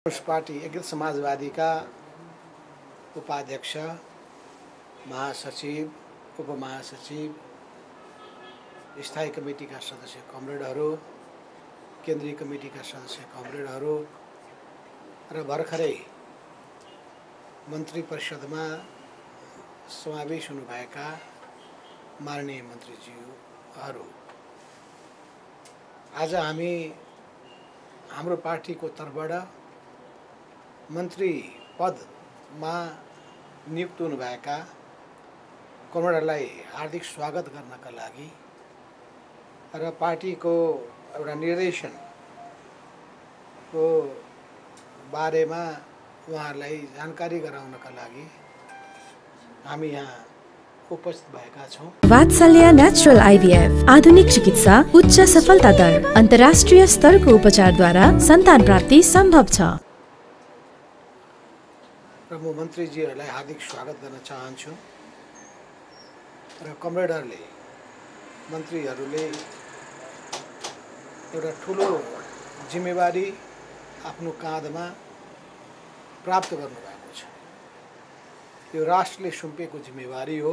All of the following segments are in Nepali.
कम्युनिस्ट पार्टी एकीकृत समाजवादीका उपाध्यक्ष महासचिव उपमहासचिव स्थायी कमिटीका सदस्य कमरेडहरू केन्द्रीय कमिटीका सदस्य कमरेडहरू र भर्खरै मन्त्री परिषदमा समावेश हुनुभएका माननीय मन्त्रीज्यूहरू आज हामी हाम्रो पार्टीको तर्फबाट मन्त्री पदमा नियुक्त हुनुभएका कमरेडलाई हार्दिक स्वागत गर्नका लागि र पार्टीको एउटा निर्देशनको बारेमा उहाँहरूलाई जानकारी गराउनका लागि हामी यहाँ वात्सल्य नेचुरल आइभीएफ आधुनिक चिकित्सा उच्च सफलता दर अन्तर्राष्ट्रिय स्तरको उपचारद्वारा सन्तान प्राप्ति सम्भव छ। म मन्त्रीजीहरूलाई हार्दिक स्वागत गर्न चाहन्छु र कमरेडहरूले मन्त्रीहरूले एउटा ठुलो जिम्मेवारी आफ्नो काँधमा प्राप्त गर्नुभएको छ। यो राष्ट्रले सुम्पेको जिम्मेवारी हो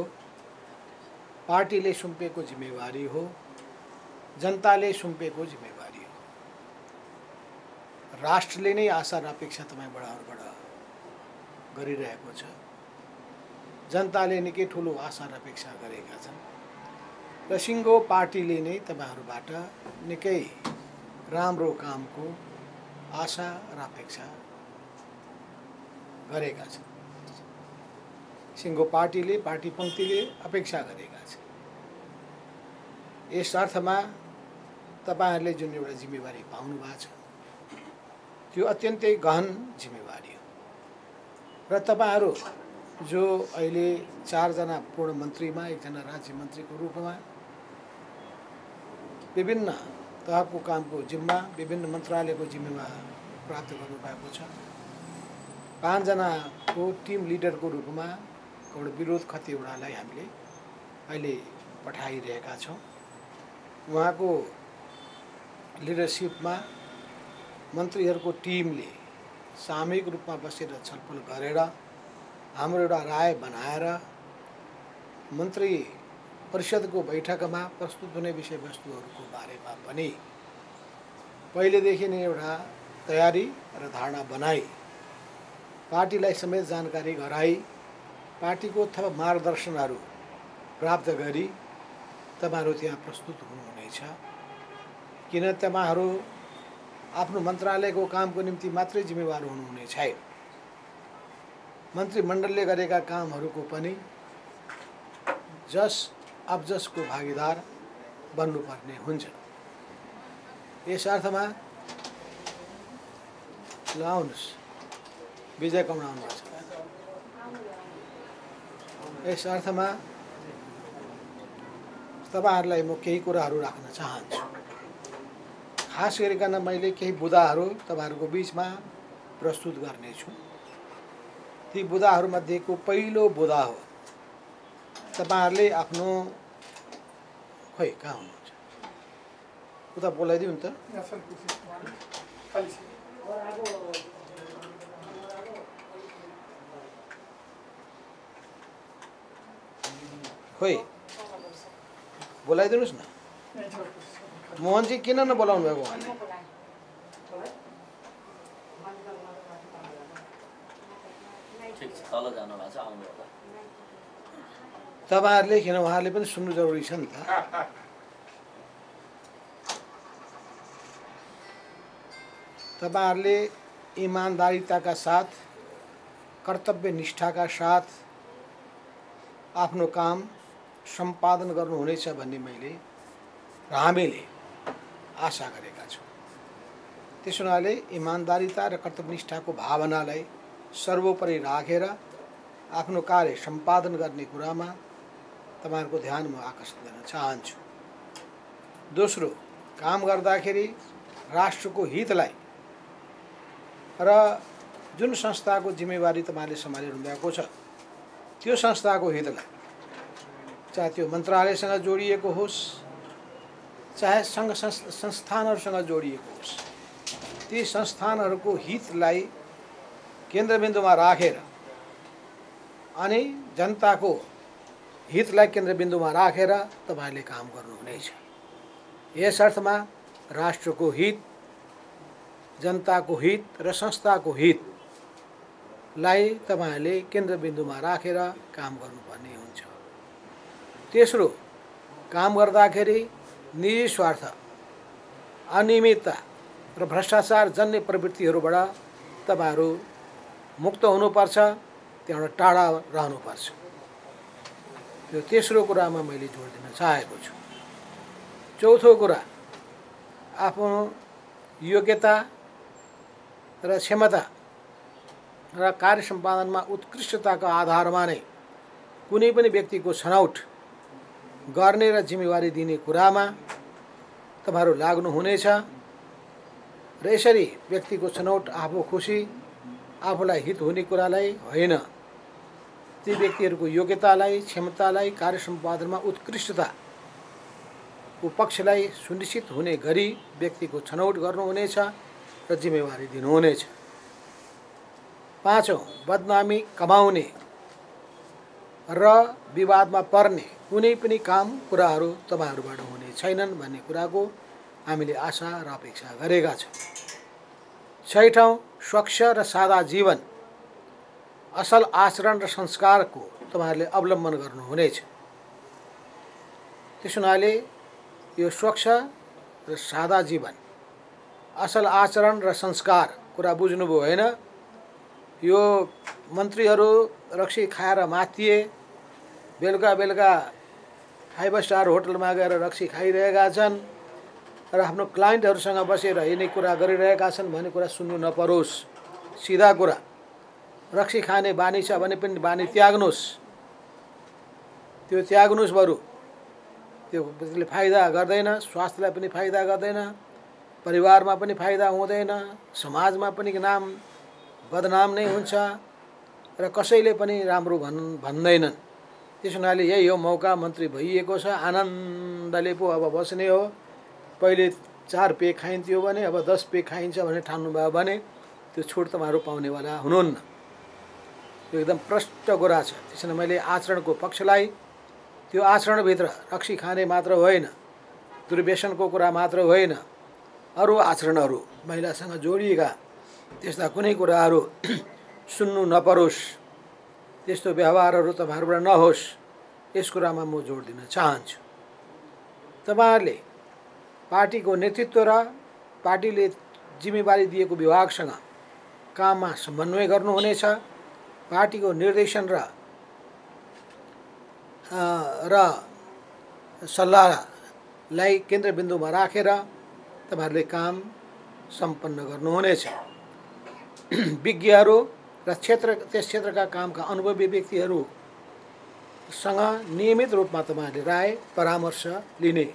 पार्टीले सुम्पेको जिम्मेवारी हो जनताले सुम्पेको जिम्मेवारी हो। राष्ट्रले नै आशा र अपेक्षा तपाईँबाट अरूबाट गरिरहेको छ। जनताले निकै ठुलो आशा र अपेक्षा गरेका छन् र सिङ्गो पार्टीले नै तपाईँहरूबाट निकै राम्रो कामको आशा र अपेक्षा गरेका छन्। सिङ्गो पार्टीले पार्टी पङ्क्तिले अपेक्षा गरेका छन्। यस अर्थमा तपाईँहरूले जुन एउटा जिम्मेवारी पाउनु भएको छ त्यो अत्यन्तै गहन जिम्मेवारी हो। र तपाईँहरू जो अहिले चारजना पूर्ण मन्त्रीमा एकजना राज्य मन्त्रीको रूपमा विभिन्न तहको कामको जिम्मा विभिन्न मन्त्रालयको जिम्मेमा प्राप्त गर्नुभएको छ। पाँचजनाको टिम लिडरको रूपमा एउटा विरोध खतिवटालाई हामीले अहिले पठाइरहेका छौँ। उहाँको लिडरसिपमा मन्त्रीहरूको टिमले सामूहिक रूपमा बसेर छलफल गरेर हाम्रो एउटा राय बनाएर मन्त्री परिषदको बैठकमा प्रस्तुत हुने विषयवस्तुहरूको बारेमा पनि पहिलेदेखि नै एउटा तयारी र धारणा बनाई। पार्टीलाई समेत जानकारी गराई पार्टीको थप मार्गदर्शनहरू प्राप्त गरी तपाईँहरू त्यहाँ प्रस्तुत हुनुहुनेछ। किन तपाईँहरू आफ्नो मन्त्रालयको कामको निम्ति मात्रै जिम्मेवार हुनुहुने छैन। मन्त्रीमण्डलले गरेका कामहरूको पनि जस अबजसको भागीदार बन्नुपर्ने हुन्छ। यस अर्थमा ल आउनुहोस्। विजय कमल आउनुहोस् यस अर्थमा तपाईँहरूलाई म केही कुराहरू राख्न चाहन्छु। खास गरिकन मैले केही बुदाहरू तपाईँहरूको बिचमा प्रस्तुत गर्नेछु ती बुदाहरूमध्येको पहिलो बुदा हो। तपाईँहरूले आफ्नो खोइ कहाँ हुनुहुन्छ? उता बोलाइदिउँ नि त। खोइ बोलाइदिनुहोस् न। मोहनजी किन नबोलाउनु भएको उहाँले तपाईँहरूले किन उहाँहरूले पनि सुन्नु जरुरी छ नि त? तपाईँहरूले इमान्दारिताका साथ कर्तव्य निष्ठाका साथ आफ्नो काम सम्पादन गर्नुहुनेछ भन्ने मैले र हामीले आशा गरेका छौँ। त्यसो हुनाले इमान्दारिता र कर्तव्यनिष्ठाको भावनालाई सर्वोपरि राखेर आफ्नो कार्य सम्पादन गर्ने कुरामा तपाईँहरूको ध्यान म आकर्षित गर्न चाहन्छु। दोस्रो काम गर्दाखेरि राष्ट्रको हितलाई र जुन संस्थाको जिम्मेवारी तपाईँले सम्हालिरहनु भएको छ त्यो संस्थाको हितलाई चाहे त्यो मन्त्रालयसँग जोडिएको होस् चाहे सङ्घ संस्थानहरूसँग जोडिएको होस् ती संस्थानहरूको हितलाई केन्द्रबिन्दुमा राखेर अनि जनताको हितलाई केन्द्रबिन्दुमा राखेर तपाईँहरूले काम गर्नुहुनेछ। यस अर्थमा राष्ट्रको हित जनताको हित र संस्थाको हितलाई तपाईँहरूले केन्द्रबिन्दुमा राखेर काम गर्नुपर्ने हुन्छ। तेस्रो काम गर्दाखेरि निजी स्वार्थ अनियमितता र भ्रष्टाचार जन्य प्रवृत्तिहरूबाट तपाईँहरू मुक्त हुनुपर्छ त्यहाँबाट टाढा रहनुपर्छ। यो तेस्रो कुरामा मैले जोड दिन चाहेको छु। चौथो कुरा आफ्नो योग्यता र क्षमता र कार्य सम्पादनमा उत्कृष्टताको आधारमा नै कुनै पनि व्यक्तिको छनौट गर्ने र जिम्मेवारी दिने कुरामा तपाईँहरू लाग्नुहुनेछ। र यसरी व्यक्तिको छनौट आफू खुसी आफूलाई हित हुने कुरालाई होइन। ती व्यक्तिहरूको योग्यतालाई क्षमतालाई कार्य सम्पादनमा उत्कृष्टताको पक्षलाई सुनिश्चित हुने गरी व्यक्तिको छनौट गर्नुहुनेछ र जिम्मेवारी दिनुहुनेछ। पाँचौँ बदनामी कमाउने र विवादमा पर्ने कुनै पनि काम कुराहरू तपाईँहरूबाट हुने छैनन् भन्ने कुराको हामीले आशा र अपेक्षा गरेका छौँ। छैठौँ स्वच्छ र सादा जीवन असल आचरण र संस्कारको तपाईँहरूले अवलम्बन गर्नुहुनेछ। त्यस हुनाले यो स्वच्छ र सादा जीवन असल आचरण र संस्कार कुरा बुझ्नुभयो होइन? यो मन्त्रीहरू रक्सी खाएर माथिए बेलुका बेलुका फाइभ स्टार होटलमा गएर रक्सी खाइरहेका छन् र आफ्नो क्लाइन्टहरूसँग बसेर यिनी कुरा गरिरहेका छन् भन्ने कुरा सुन्नु नपरोस्। सिधा कुरा। रक्सी खाने बानी छ भने पनि बानी त्याग्नुहोस्। त्यो त्याग्नुहोस् बरु। त्यो त्यसले फाइदा गर्दैन स्वास्थ्यलाई पनि फाइदा गर्दैन परिवारमा पनि फाइदा हुँदैन समाजमा पनि नाम बदनाम नै हुन्छ र कसैले पनि राम्रो भन् भन्दैनन्। त्यस हुनाले यही हो मौका मन्त्री भइएको छ। आनन्दले पो अब बस्ने हो। पहिले चार पे खाइन्थ्यो भने अब दस पे खाइन्छ भने ठान्नुभयो भने त्यो छुट तपाईँहरू पाउनेवाला हुनुहुन्न। यो एकदम प्रष्ट कुरा छ। त्यसैले मैले आचरणको पक्षलाई त्यो आचरणभित्र रक्सी खाने मात्र होइन दुर्व्यसनको कुरा मात्र होइन अरू आचरणहरू महिलासँग जोडिएका त्यस्ता कुनै कुराहरू सुन्नु नपरोस्। त्यस्तो व्यवहारहरू तपाईँहरूबाट नहोस्। यस कुरामा म जोड दिन चाहन्छु। तपाईँहरूले पार्टीको नेतृत्व र पार्टीले जिम्मेवारी दिएको विभागसँग काममा समन्वय गर्नुहुनेछ। पार्टीको निर्देशन र र सल्लाहलाई केन्द्रबिन्दुमा राखेर तपाईँहरूले काम सम्पन्न गर्नुहुनेछ। विज्ञहरू र क्षेत्र त्यस क्षेत्रका कामका अनुभवी व्यक्तिहरूसँग नियमित रूपमा तपाईँहरूले राय परामर्श लिने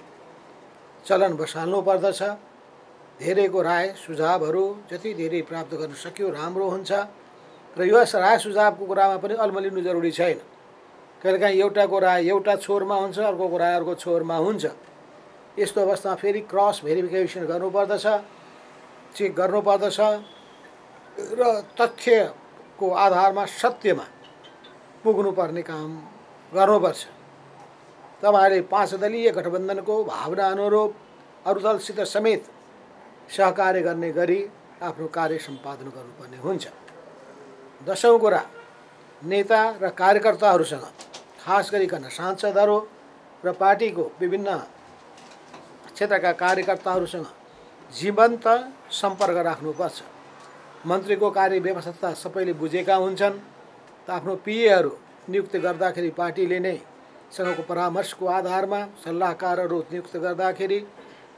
चलन बसाल्नु पर्दछ। धेरैको राय सुझावहरू जति धेरै प्राप्त गर्न सक्यो राम्रो हुन्छ र यो राय सुझावको कुरामा पनि अल्मलिनु जरुरी छैन। कहिलेकाहीँ एउटाको राय एउटा छोरमा हुन्छ अर्कोको राय अर्को छोरमा हुन्छ। यस्तो अवस्थामा फेरि क्रस भेरिफिकेसन गर्नुपर्दछ चेक गर्नुपर्दछ र तथ्यको आधारमा सत्यमा पुग्नुपर्ने काम गर्नुपर्छ। तपाईँहरूले पाँच दलीय गठबन्धनको भावना अनुरूप अरू दलसित समेत सहकार्य गर्ने गरी आफ्नो कार्य सम्पादन गर्नुपर्ने हुन्छ। दसौँ कुरा नेता र कार्यकर्ताहरूसँग खास गरिकन सांसदहरू र पार्टीको विभिन्न क्षेत्रका कार्यकर्ताहरूसँग जीवन्त सम्पर्क राख्नुपर्छ। मन्त्रीको कार्य व्यवस्था सबैले बुझेका हुन्छन् त आफ्नो पिएहरू नियुक्त गर्दाखेरि पार्टीले नै सँगको परामर्शको आधारमा सल्लाहकारहरू नियुक्त गर्दाखेरि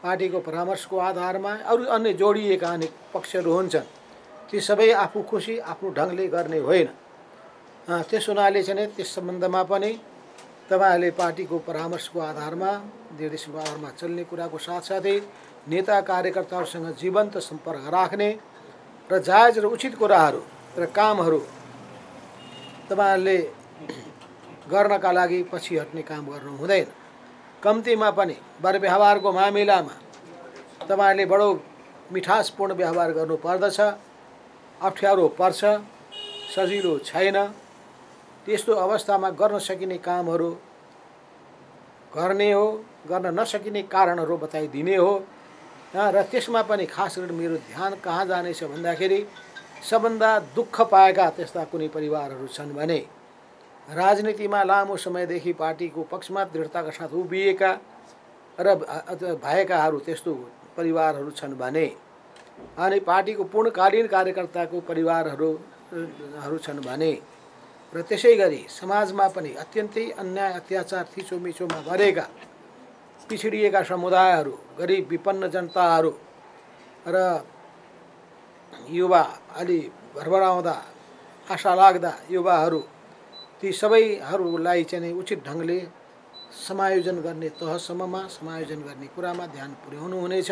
पार्टीको परामर्शको आधारमा अरू अन्य जोडिएका अनेक पक्षहरू हुन्छन्। ती सबै आफू खुसी आफ्नो ढङ्गले गर्ने होइन। त्यस हुनाले चाहिँ त्यस सम्बन्धमा पनि तपाईँहरूले पार्टीको परामर्शको आधारमा निर्देशनको आधारमा चल्ने कुराको साथसाथै नेता कार्यकर्ताहरूसँग जीवन्त सम्पर्क राख्ने र जायज र उचित कुराहरू र कामहरू तपाईँहरूले गर्नका लागि पछि हट्ने काम गर्नु हुँदैन। कम्तीमा पनि वर व्यवहारको मामिलामा तपाईँहरूले बडो मिठासपूर्ण व्यवहार गर्नु पर्दछ अप्ठ्यारो पर्छ सजिलो छैन। त्यस्तो अवस्थामा गर्न सकिने कामहरू गर्ने हो गर्न नसकिने कारणहरू बताइदिने हो। र त्यसमा पनि खास गरेर मेरो ध्यान कहाँ जानेछ भन्दाखेरि सबभन्दा दुःख पाएका त्यस्ता कुनै परिवारहरू छन् भने राजनीतिमा लामो समयदेखि पार्टीको पक्षमा दृढताका साथ उभिएका र भएकाहरू त्यस्तो परिवारहरू छन् भने अनि पार्टीको पूर्णकालीन कार्यकर्ताको परिवारहरू हरू छन् भने र त्यसै गरी समाजमा पनि अत्यन्तै अन्याय अत्याचार थिचोमिचोमा परेका पिछडिएका समुदायहरू गरिब विपन्न जनताहरू र युवा अलि भरभराउँदा आशा लाग्दा युवाहरू ती सबैहरूलाई चाहिँ उचित ढङ्गले समायोजन गर्ने तहसम्ममा समायोजन गर्ने कुरामा ध्यान पुर्याउनु हुनेछ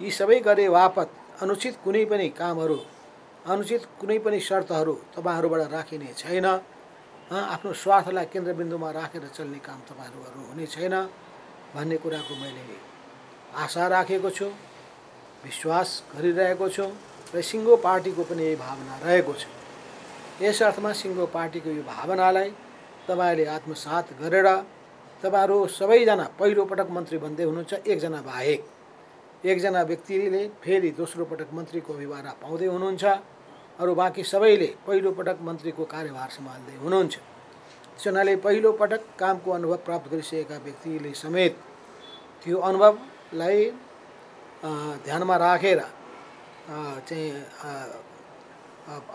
यी सबै गरे बापत अनुचित कुनै पनि कामहरू अनुचित कुनै पनि शर्तहरू तपाईँहरूबाट राखिने छैन। आफ्नो स्वार्थलाई केन्द्रबिन्दुमा राखेर चल्ने काम तपाईँहरू हुने छैन। भन्ने कुराको मैले आशा राखेको छु विश्वास गरिरहेको छु र सिङ्गो पार्टीको पनि यही भावना रहेको छ। यस अर्थमा सिङ्गो पार्टीको यो भावनालाई तपाईँले आत्मसात गरेर तपाईँहरू सबैजना पहिलोपटक मन्त्री बन्दै हुनुहुन्छ एकजना बाहेक। एकजना व्यक्तिले फेरि दोस्रो पटक मन्त्रीको अभिभारा पाउँदै हुनुहुन्छ अरू बाँकी सबैले पहिलोपटक मन्त्रीको कार्यभार सम्हाल्दै हुनुहुन्छ। त्यस हुनाले पहिलोपटक कामको अनुभव प्राप्त गरिसकेका व्यक्तिले समेत त्यो अनुभवलाई ध्यानमा राखेर चाहिँ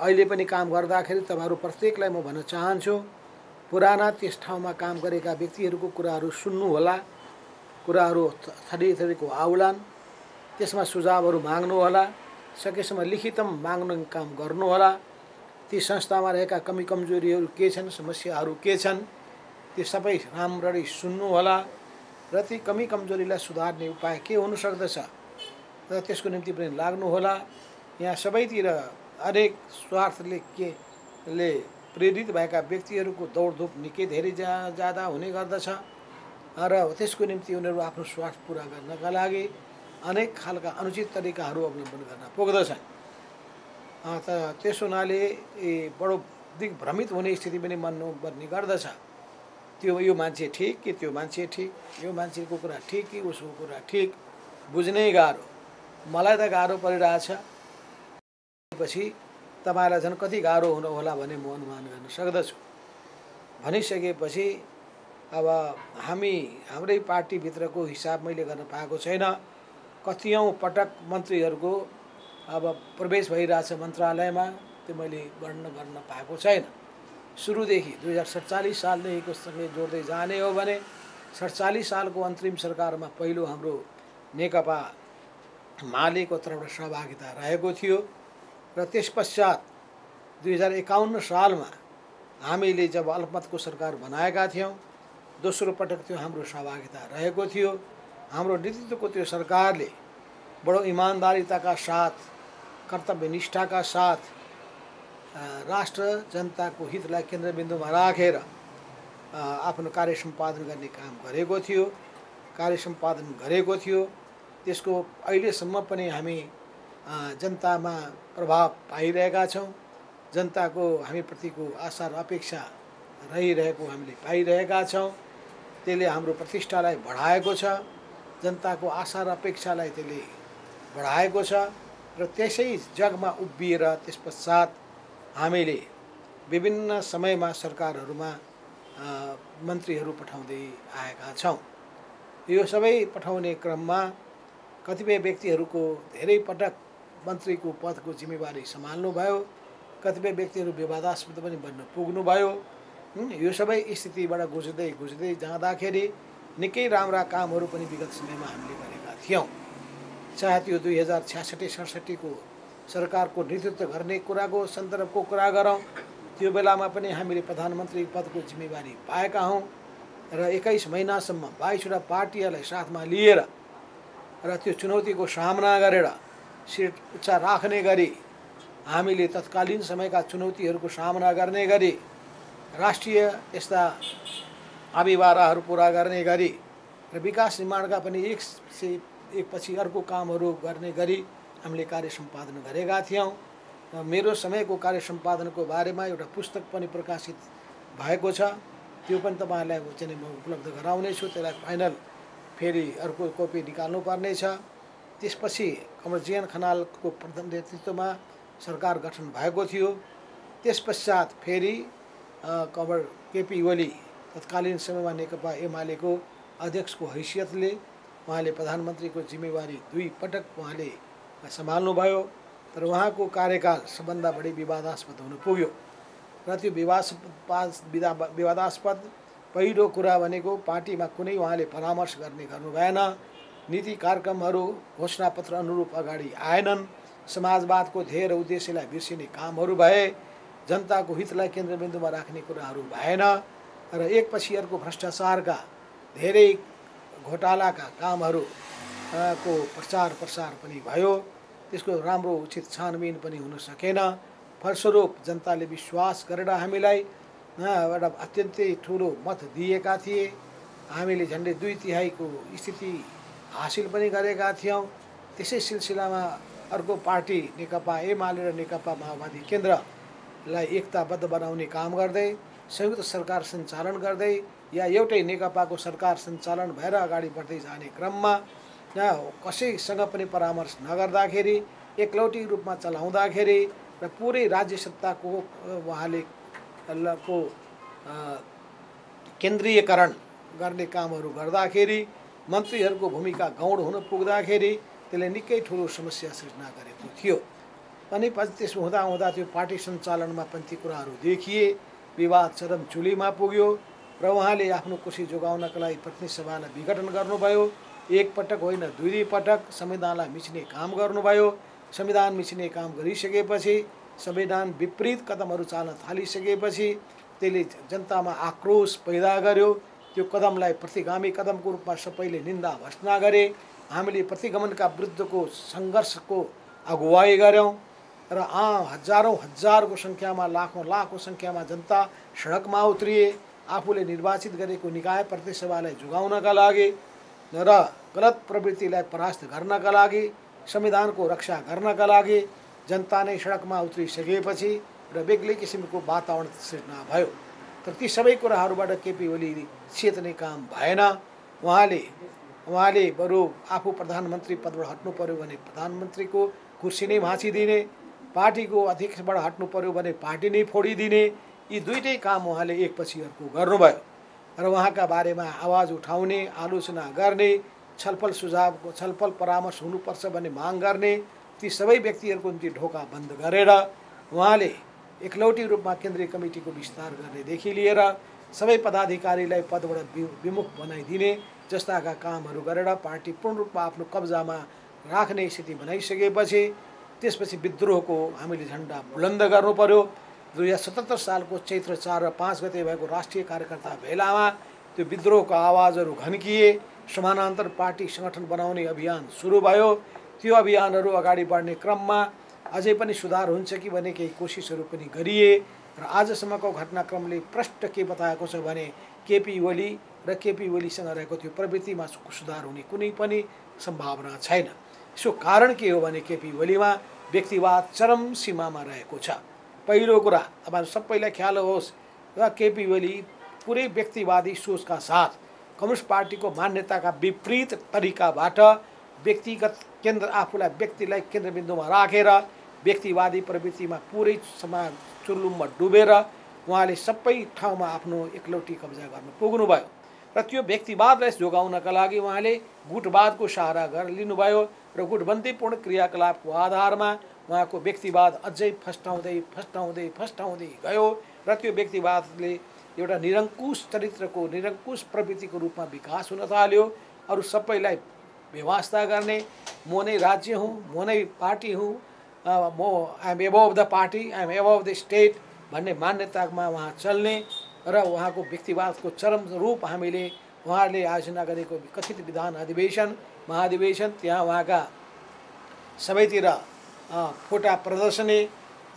अहिले पनि काम गर्दाखेरि तपाईँहरू प्रत्येकलाई म भन्न चाहन्छु पुराना त्यस ठाउँमा काम गरेका व्यक्तिहरूको कुराहरू सुन्नुहोला कुराहरू थरी थरीको आउलान् त्यसमा सुझावहरू माग्नुहोला सकेसम्म लिखितम माग्ने काम गर्नुहोला। ती संस्थामा रहेका कमी कमजोरीहरू के छन् समस्याहरू के छन् त्यो सबै राम्ररी सुन्नुहोला र ती कमी कमजोरीलाई सुधार्ने उपाय के हुन सक्दछ र त्यसको निम्ति पनि लाग्नुहोला। यहाँ सबैतिर अनेक स्वार्थले के ले प्रेरित भएका व्यक्तिहरूको दौडधुप निकै धेरै जा ज्यादा हुने गर्दछ र त्यसको निम्ति उनीहरू आफ्नो स्वार्थ पुरा गर्नका लागि अनेक खालका अनुचित तरिकाहरू अवलम्बन गर्न पुग्दछन्। त त्यस हुनाले बडो दिग्भ्रमित हुने स्थिति पनि मान्नु पर्ने गर्दछ। त्यो यो मान्छे ठिक कि त्यो मान्छे ठिक? यो मान्छेको कुरा ठिक कि उसको कुरा ठिक? बुझ्नै गाह्रो। मलाई त गाह्रो परिरहेछ। पछि तपाईँलाई झन् कति गाह्रो हुनु होला भने म अनुमान गर्न सक्दछु। भनिसकेपछि अब हामी हाम्रै पार्टीभित्रको हिसाब मैले गर्न पाएको छैन। कतियौँ पटक मन्त्रीहरूको अब प्रवेश भइरहेछ मन्त्रालयमा त्यो मैले गणना गर्न पाएको छैन। सुरुदेखि दुई हजार सडचालिस सालदेखिको सँगै जोड्दै जाने हो भने सडचालिस सालको अन्तरिम सरकारमा पहिलो हाम्रो नेकपा मालेको तर्फबाट सहभागिता रहेको थियो र त्यस पश्चात दुई हजार एकाउन्न सालमा हामीले जब अल्पमतको सरकार बनाएका थियौँ दोस्रो पटक त्यो हाम्रो सहभागिता रहेको थियो। हाम्रो नेतृत्वको त्यो सरकारले बडो इमान्दारिताका साथ कर्तव्यनिष्ठाका साथ अ, राष्ट्र जनताको हितलाई केन्द्रबिन्दुमा राखेर आफ्नो कार्य सम्पादन गर्ने काम गरेको थियो कार्य सम्पादन गरेको थियो। त्यसको अहिलेसम्म पनि हामी जनतामा प्रभाव पाइरहेका छौँ। जनताको हामीप्रतिको आशा र अपेक्षा रहिरहेको हामीले पाइरहेका छौँ। त्यसले हाम्रो प्रतिष्ठालाई बढाएको छ। जनताको आशा र अपेक्षालाई त्यसले बढाएको छ। र त्यसै जगमा उभिएर त्यस पश्चात हामीले विभिन्न समयमा सरकारहरूमा मन्त्रीहरू पठाउँदै आएका छौँ। यो सबै पठाउने क्रममा कतिपय व्यक्तिहरूको धेरै पटक मन्त्रीको पदको जिम्मेवारी सम्हाल्नुभयो कतिपय व्यक्तिहरू विवादास्पद पनि बन्न पुग्नुभयो। यो सबै स्थितिबाट गुज्दै गुज्दै जाँदाखेरि निकै राम्रा कामहरू पनि विगत समयमा हामीले गरेका थियौँ। चाहे त्यो दुई हजार छ्यासठी सडसठीको सरकारको नेतृत्व गर्ने कुराको सन्दर्भको कुरा गरौँ। त्यो बेलामा पनि हामीले प्रधानमन्त्री पदको जिम्मेवारी पाएका हौँ र एक्काइस महिनासम्म बाइसवटा पार्टीहरूलाई साथमा लिएर र त्यो चुनौतीको सामना गरेर सिट उच्च राख्ने गरी हामीले तत्कालीन समयका चुनौतीहरूको सामना गर्ने गरी राष्ट्रिय यस्ता अभिभाराहरू पुरा गर्ने गरी र विकास निर्माणका पनि एक से एकपछि अर्को कामहरू गर्ने गरी हामीले कार्य सम्पादन गरेका थियौँ। र मेरो समयको कार्य सम्पादनको बारेमा एउटा पुस्तक पनि प्रकाशित भएको छ। त्यो पनि तपाईँहरूलाई चाहिँ म उपलब्ध गराउनेछु। त्यसलाई फाइनल फेरि अर्को कपी निकाल्नु पर्नेछ त्यसपछि कमर जिएन खनालको प्रथम नेतृत्वमा सरकार गठन भएको थियो। त्यस पश्चात फेरि कमर केपी ओली तत्कालीन समयमा नेकपा एमालेको अध्यक्षको हैसियतले उहाँले प्रधानमन्त्रीको जिम्मेवारी दुई पटक उहाँले सम्हाल्नुभयो तर उहाँको कार्यकाल सबभन्दा बढी विवादास्पद हुन पुग्यो। र त्यो विवादास्पद विदा विवादास्पद पहिलो कुरा भनेको पार्टीमा कुनै उहाँले परामर्श गर्ने गर्नु भएन नीति कार्यक्रमहरू घोषणापत्र अनुरूप अगाडि आएनन् समाजवादको ध्येय र उद्देश्यलाई बिर्सिने कामहरू भए जनताको हितलाई केन्द्रबिन्दुमा राख्ने कुराहरू भएन र एकपछि अर्को भ्रष्टाचारका धेरै घोटालाका कामहरू को प्रचार प्रसार पनि भयो त्यसको राम्रो उचित छानबिन पनि हुन सकेन। फलस्वरूप जनताले विश्वास गरेर हामीलाई एउटा अत्यन्तै ठुलो मत दिएका थिए। हामीले झन्डै दुई तिहाईको स्थिति हासिल पनि गरेका थियौँ। त्यसै सिलसिलामा अर्को पार्टी नेकपा एमाले र नेकपा माओवादी केन्द्रलाई एकताबद्ध बनाउने काम गर्दै संयुक्त सरकार सञ्चालन गर्दै या एउटै नेकपाको सरकार सञ्चालन भएर अगाडि बढ्दै जाने क्रममा कसैसँग पनि परामर्श नगर्दाखेरि एकलौटी रूपमा चलाउँदाखेरि र पुरै राज्य सत्ताको उहाँले को केन्द्रीयकरण गर्ने कामहरू गर्दाखेरि मन्त्रीहरूको भूमिका गौड हुन पुग्दाखेरि त्यसले निकै ठुलो समस्या सृजना गरेको थियो। अनि पछि त्यसो हुँदा हुँदा त्यो पार्टी सञ्चालनमा पनि ती कुराहरू देखिए। विवाद चरम चुलीमा पुग्यो। र उहाँले आफ्नो खुसी जोगाउनका लागि प्रतिनिधि सभालाई विघटन गर्नुभयो। एकपटक होइन दुई दुई पटक संविधानलाई मिच्ने काम गर्नुभयो। संविधान मिच्ने काम गरिसकेपछि संविधान विपरीत कदमहरू चाल्न थालिसकेपछि त्यसले जनतामा आक्रोश पैदा गर्यो। त्यो कदमलाई प्रतिगामी कदमको रूपमा सबैले निन्दा भर्सना गरे। हामीले प्रतिगमनका विरुद्धको सङ्घर्षको अगुवाई गऱ्यौँ र आ हजारौँ हजारको सङ्ख्यामा लाखौँ लाखौँ सङ्ख्यामा जनता सडकमा उत्रिए आफूले निर्वाचित गरेको निकाय प्रतिनिधि सभालाई जोगाउनका लागि र गलत प्रवृत्तिलाई परास्त लागि संविधानको रक्षा गर्नका लागि जनता नै सडकमा उत्रिसकेपछि र बेग्लै किसिमको वातावरण सृजना भयो। तर ती सबै कुराहरूबाट केपी ओली चेतने काम भएन उहाँले उहाँले बरु। आफू प्रधानमन्त्री पदबाट हट्नु पर्यो भने प्रधानमन्त्रीको कुर्सी नै भाँचिदिने पार्टीको अध्यक्षबाट हट्नु पर्यो भने पार्टी नै फोडिदिने। यी दुइटै काम उहाँले एकपछि अर्को गर्नुभयो र उहाँका बारेमा आवाज उठाउने आलोचना गर्ने छलफल सुझावको छलफल परामर्श हुनुपर्छ भन्ने माग गर्ने ती सबै व्यक्तिहरूको निम्ति ढोका बन्द गरेर उहाँले एकलौटी रूपमा केन्द्रीय कमिटीको विस्तार गर्नेदेखि लिएर सबै पदाधिकारीलाई पदबाट विमुख बनाइदिने जस्ताका कामहरू गरेर पार्टी पूर्ण रूपमा आफ्नो कब्जामा राख्ने स्थिति बनाइसकेपछि त्यसपछि विद्रोहको हामीले झन्डा बुलन्द गर्नु पर्यो। दुई हजार सतहत्तर सालको चैत्र चार र पाँच गते भएको राष्ट्रिय कार्यकर्ता भेलामा त्यो विद्रोहको आवाजहरू घन्किए। समानान्तर पार्टी सङ्गठन बनाउने अभियान सुरु भयो। त्यो अभियानहरू अगाडि बढ्ने क्रममा अझै पनि सुधार हुन्छ कि भन्ने केही कोसिसहरू पनि गरिए र आजसम्मको घटनाक्रमले प्रष्ट के बताएको छ भने केपी ओली र केपी ओलीसँग रहेको त्यो प्रवृत्तिमा सुधार हुने कुनै पनि सम्भावना छैन। यसो कारण के हो भने केपी ओलीमा व्यक्तिवाद चरम सीमामा रहेको छ। पहिलो कुरा तपाईँहरू सबैलाई ख्याल होस् र केपी ओली पुरै व्यक्तिवादी सोचका साथ कम्युनिस्ट पार्टीको मान्यताका विपरीत तरिकाबाट व्यक्तिगत केन्द्र आफूलाई व्यक्तिलाई केन्द्रबिन्दुमा राखेर व्यक्तिवादी प्रवृत्तिमा पुरै समाज चुर्लुममा डुबेर उहाँले सबै ठाउँमा आफ्नो एकलौटी कब्जा गर्न पुग्नुभयो। र त्यो व्यक्तिवादलाई जोगाउनका लागि उहाँले गुटवादको सहारा गरेर लिनुभयो र गुटबन्दीपूर्ण क्रियाकलापको आधारमा उहाँको व्यक्तिवाद अझै फस्टाउँदै फस्टाउँदै फस्टाउँदै गयो। र त्यो व्यक्तिवादले एउटा निरङ्कुश चरित्रको निरङ्कुश प्रवृत्तिको रूपमा विकास हुन थाल्यो। अरू सबैलाई व्यवस्था गर्ने म नै राज्य हुँ म नै पार्टी हुँ म I am above the party I am above the state भन्ने मान्यतामा उहाँ चल्ने। र उहाँको व्यक्तिवादको चरम रूप हामीले उहाँहरूले आयोजना गरेको कथित विधान अधिवेशन महाधिवेशन त्यहाँ उहाँका सबैतिर फोटा प्रदर्शनी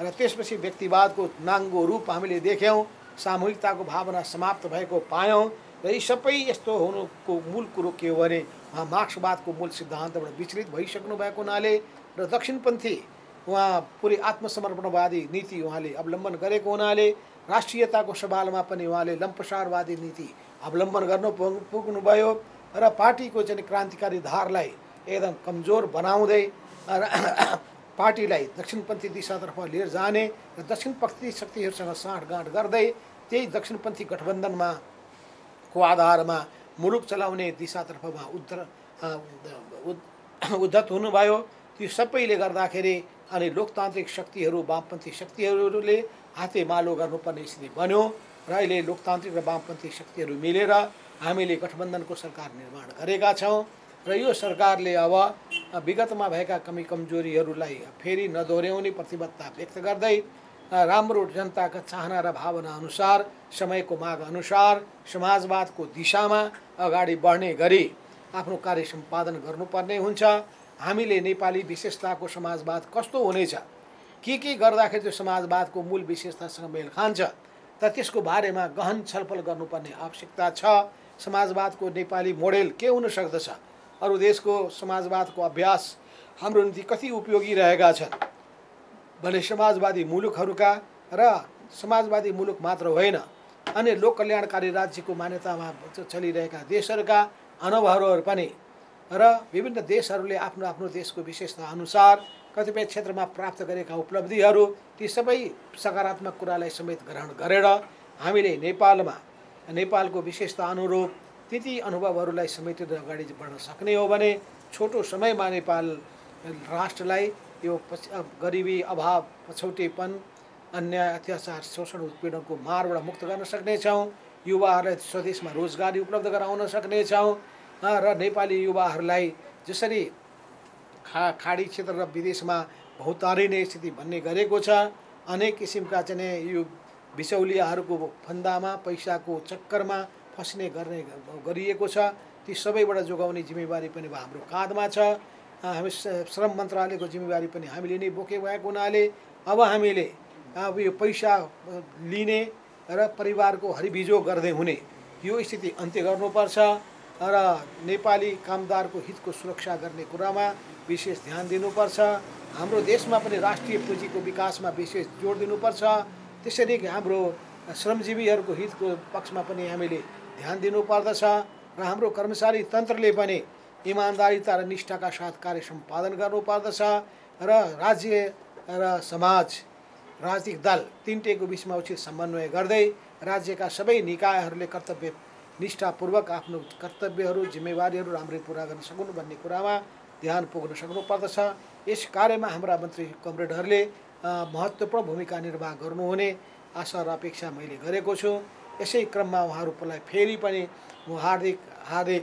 र त्यसपछि व्यक्तिवादको नाङ्गो रूप हामीले देख्यौँ सामूहिकताको भावना समाप्त भएको पायौँ र यी सबै यस्तो हुनुको मूल कुरो के हो भने उहाँ मार्क्सवादको मूल सिद्धान्तबाट विचलित भइसक्नु भएको हुनाले र दक्षिणपन्थी उहाँ पुरै आत्मसमर्पणवादी नीति उहाँले अवलम्बन गरेको हुनाले राष्ट्रियताको सवालमा पनि उहाँले लम्पसारवादी नीति अवलम्बन गर्नु पुग- पुग्नुभयो र पार्टीको चाहिँ क्रान्तिकारी धारलाई एकदम कमजोर बनाउँदै पार्टीलाई दक्षिणपन्थी दिशातर्फ लिएर जाने र दक्षिणपन्थी शक्तिहरूसँग साँठगाँठ गर्दै त्यही दक्षिणपन्थी गठबन्धनमा को आधारमा मुलुक चलाउने दिशातर्फमा उद्ध उद्- उद्धत हुनुभयो त्यो सबैले गर्दाखेरि अनि लोकतान्त्रिक शक्तिहरू वामपन्थी शक्तिहरूले हातेमालो गर्नुपर्ने स्थिति बन्यो र अहिले लोकतान्त्रिक र वामपन्थी शक्तिहरू मिलेर हामीले गठबन्धनको सरकार निर्माण गरेका छौँ र यो सरकारले अब विगतमा भएका कमी कमजोरीहरूलाई फेरि नदोहोऱ्याउने प्रतिबद्धता व्यक्त गर्दै राम्रो जनताका चाहना र भावना अनुसार समयको माग अनुसार समाजवादको दिशामा अगाडि बढ्ने गरी आफ्नो कार्य सम्पादन गर्नुपर्ने हुन्छ। हामीले नेपाली विशेषताको समाजवाद कस्तो हुनेछ? के के गर्दाखेरि त्यो समाजवादको मूल विशेषतासँग मेल खान्छ? त त्यसको बारेमा गहन छलफल गर्नुपर्ने आवश्यकता छ। समाजवादको नेपाली मोडेल के हुन सक्दछ? अरू देशको समाजवादको अभ्यास हाम्रो निम्ति कति उपयोगी रहेका छन्? भने समाजवादी मुलुकहरूका र समाजवादी मुलुक मात्र होइन अन्य लोक कल्याणकारी राज्यको मान्यतामा चलिरहेका देशहरूका अनुभवहरू पनि र विभिन्न देशहरूले आफ्नो आफ्नो देशको विशेषता अनुसार कतिपय क्षेत्रमा प्राप्त गरेका उपलब्धिहरू ती सबै सकारात्मक कुरालाई समेत ग्रहण गरेर हामीले नेपालमा नेपालको विशेषता अनुरूप त्यति अनुभवहरूलाई समेटेर अगाडि बढ्न सक्ने हो भने छोटो समयमा नेपाल राष्ट्रलाई यो गरिबी अभाव पछौटेपन अन्याय अत्याचार शोषण उत्पीडनको मारबाट मुक्त गर्न सक्नेछौँ युवाहरूलाई स्वदेशमा रोजगारी उपलब्ध गराउन सक्नेछौँ र नेपाली युवाहरूलाई जसरी खा खाडी क्षेत्र र विदेशमा भौतारिने स्थिति भन्ने गरेको छ अनेक किसिमका चाहिँ यो बिचौलियाहरूको फन्दामा पैसाको चक्करमा फस्ने गर्ने गरिएको छ। ती सबैबाट जोगाउने जिम्मेवारी पनि हाम्रो काँधमा छ। हामी श्रम मन्त्रालयको जिम्मेवारी पनि हामीले नै बोके भएको हुनाले अब हामीले अब यो पैसा लिने र परिवारको हरिबिजो गर्दै हुने यो स्थिति अन्त्य गर्नुपर्छ। र नेपाली कामदारको हितको सुरक्षा गर्ने कुरामा विशेष ध्यान दिनुपर्छ। हाम्रो देशमा पनि राष्ट्रिय पुँजीको विकासमा विशेष जोड दिनुपर्छ। त्यसरी हाम्रो श्रमजीवीहरूको हितको पक्षमा पनि हामीले ध्यान दिनुपर्दछ र हाम्रो कर्मचारी तन्त्रले पनि इमान्दारिता र निष्ठाका साथ कार्य सम्पादन गर्नुपर्दछ र राज्य र समाज राजनीतिक दल तिनटेको बिचमा उचित समन्वय गर्दै राज्यका सबै निकायहरूले कर्तव्य निष्ठापूर्वक आफ्नो कर्तव्यहरू जिम्मेवारीहरू राम्ररी पुरा गर्न सकुन् भन्ने कुरामा ध्यान पुग्न सक्नुपर्दछ। यस कार्यमा हाम्रा मन्त्री कमरेडहरूले महत्त्वपूर्ण भूमिका निर्वाह गर्नुहुने आशा र अपेक्षा मैले गरेको छु। यसै क्रममा उहाँहरूलाई फेरि पनि म हार्दिक हार्दिक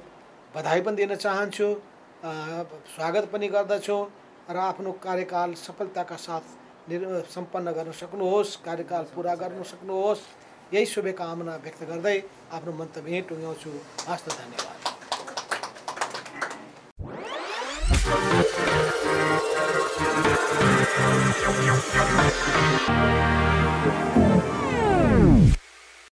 बधाई पनि दिन चाहन्छु स्वागत पनि गर्दछु र आफ्नो कार्यकाल सफलताका साथ सम्पन्न गर्न सक्नुहोस् कार्यकाल पुरा गर्न सक्नुहोस्। यही शुभकामना व्यक्त गर्दै आफ्नो मन्तव्य यहीँ टुङ्ग्याउँछु। हस्त धन्यवाद। Thank